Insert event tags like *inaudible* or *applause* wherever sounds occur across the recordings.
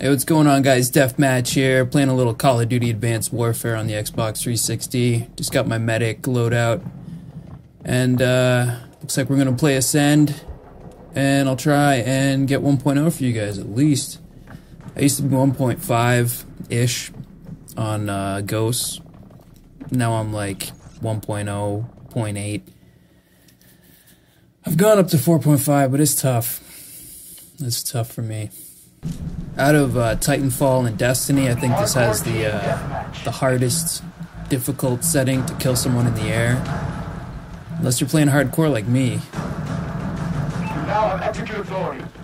Hey, what's going on, guys? DEFMATCH here, playing a little Call of Duty Advanced Warfare on the Xbox 360. Just got my medic loadout, and uh, looks like we're gonna play Ascend, and I'll try and get 1.0 for you guys at least. I used to be 1.5 ish on uh, Ghosts. Now I'm like 1.0, 0.8. I've gone up to 4.5, but it's tough. It's tough for me. Out of uh, Titanfall and Destiny, I think this has the uh, the hardest difficult setting to kill someone in the air. Unless you're playing hardcore like me.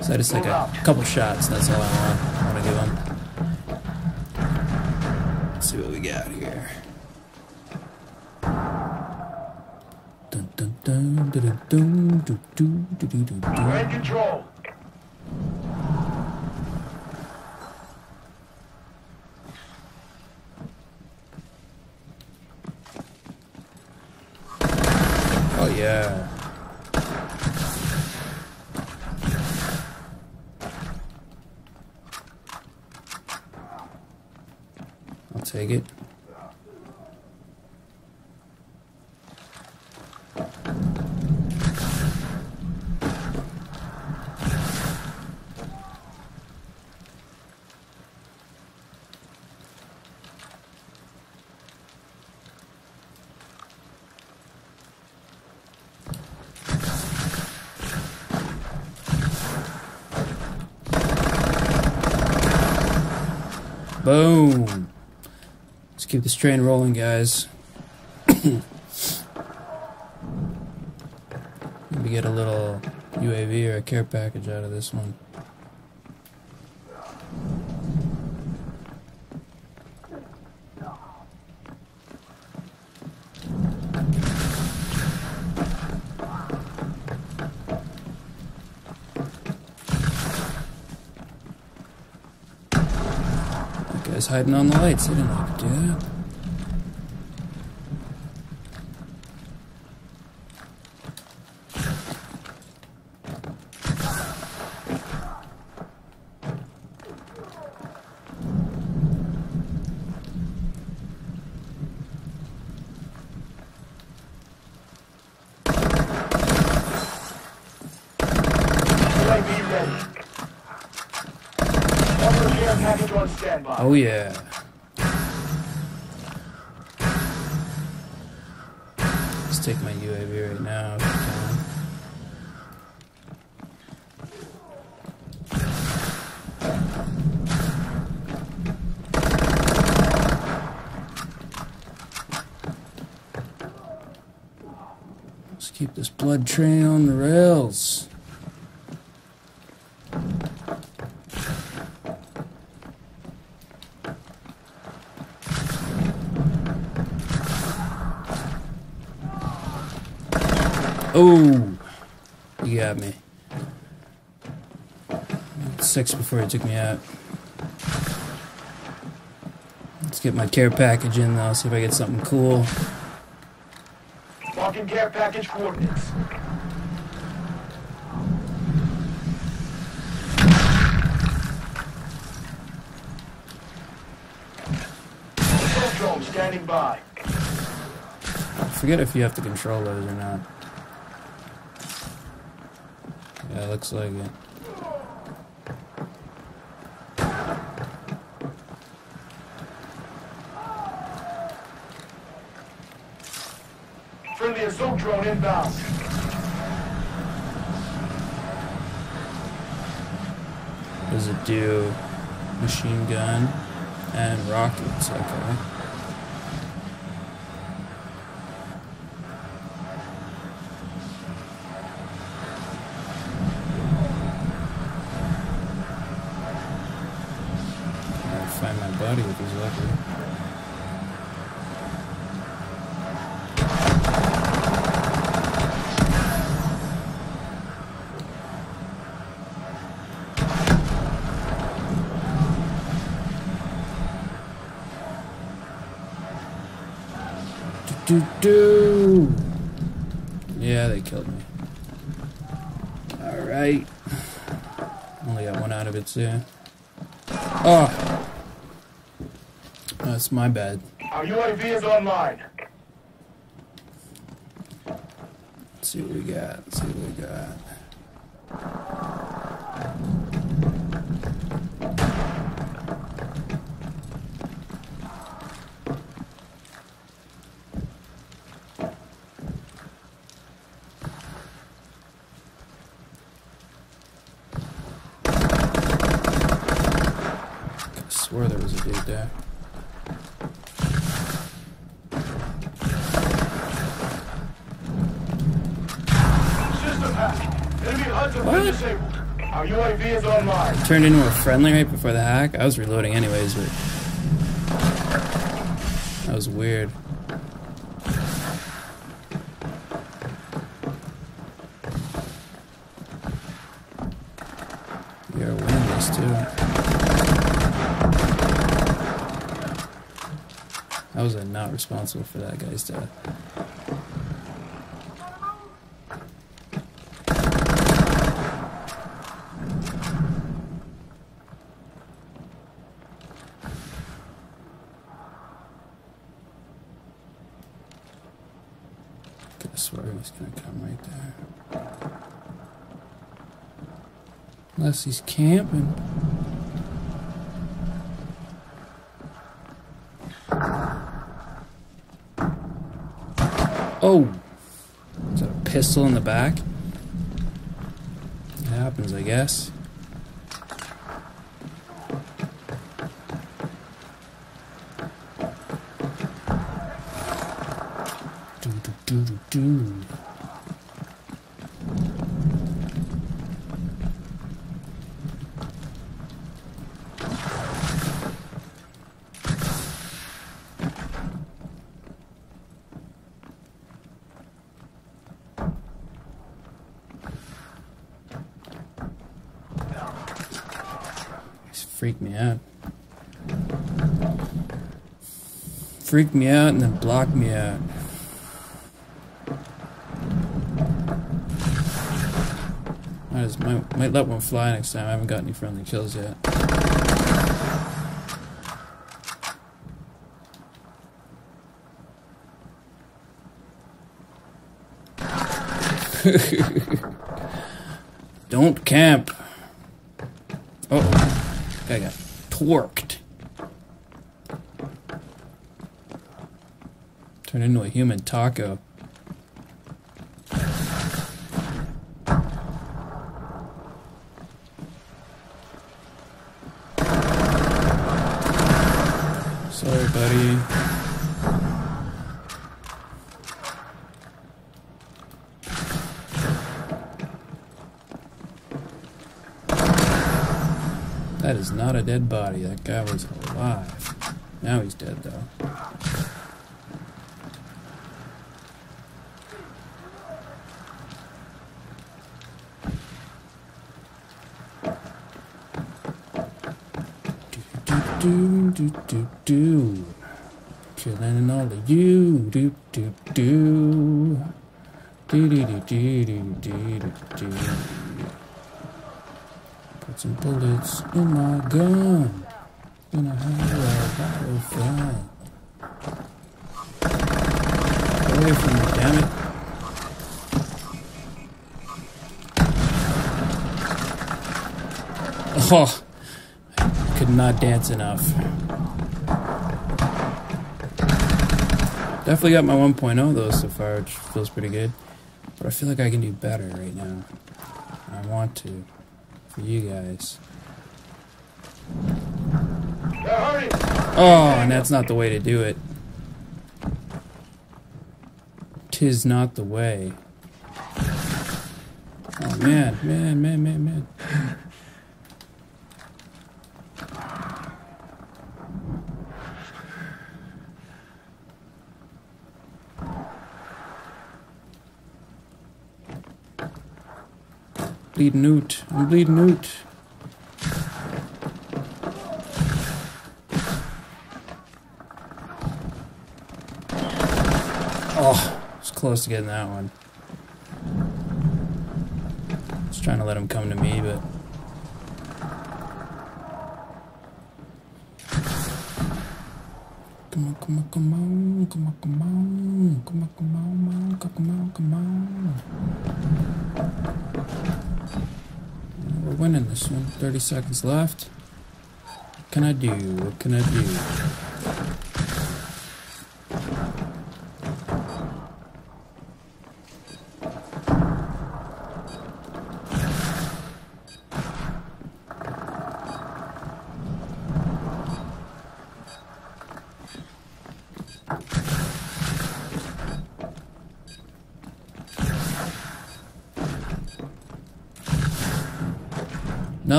So I just like a couple shots, that's all I want. I want to give them. Let's see what we got here. Dun, dun, dun, dun, dun, dun, dun, dun, dun, dun. Yeah. I'll take it. Boom. Let's keep this train rolling, guys. Maybe get a little UAV or a care package out of this one. was hiding on the lights, didn't I, dude? Standby. Oh yeah. Let's take my UAV right now. Let's keep this blood train on the rails. Oh, you got me. Six before he took me out. Let's get my care package in though, see if I get something cool. Marking care package coordinates. Standing by. I forget if you have to control those or not. Yeah, looks like it. Friendly assault drone inbound. Does it do machine gun and rockets? Okay. I'll find my buddy if he's lucky. Do do. Yeah, they killed me. All right. Only got one out of it too. Oh. That's my bad. Our UAV is online. Let's see what we got. Let's see what we got. I swear there was a dude there. System hack. Enemy HUDs have Our UAV is online. Turned into a friendly right before the hack. I was reloading anyways, but that was weird. Winning this too. I was not responsible for that guy's death. Swear he was gonna come right there. Unless he's camping. Oh! Is that a pistol in the back? It happens, I guess. Do do do. Freaked me out. Freaked me out and then blocked me out. Might, might, might let one fly next time. I haven't got any friendly kills yet. *laughs* Don't camp. Oh, guy got torqued. Turned into a human taco. Sorry, buddy. That is not a dead body. That guy was alive. Now he's dead, though. Do do do do. Killing all of you. Do do do. Do do do do do do do do. Put some bullets in my gun. Gonna have a lot of fun. Away from me, damn it. Oh, could not dance enough. Definitely got my 1.0 though so far, which feels pretty good. But I feel like I can do better right now. I want to. For you guys. Oh, and that's not the way to do it. Tis not the way. Oh man, man, man, man, man. Bleeding out. I'm bleeding out. Oh, it's close to getting that one. Just trying to let him come to me, but Come on, come on, come on, come on, come on, come on, come on, come on, come on. We're winning this one. 30 seconds left. What can I do? What can I do?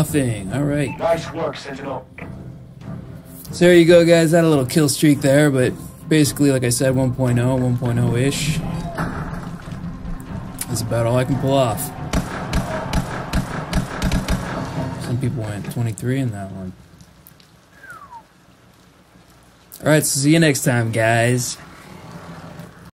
Nothing. All right. Nice work, Sentinel. So there you go, guys. Had a little kill streak there, but basically, like I said, 1.0, 1.0 ish. That's about all I can pull off. Some people went 23 in that one. Alright, so see you next time, guys.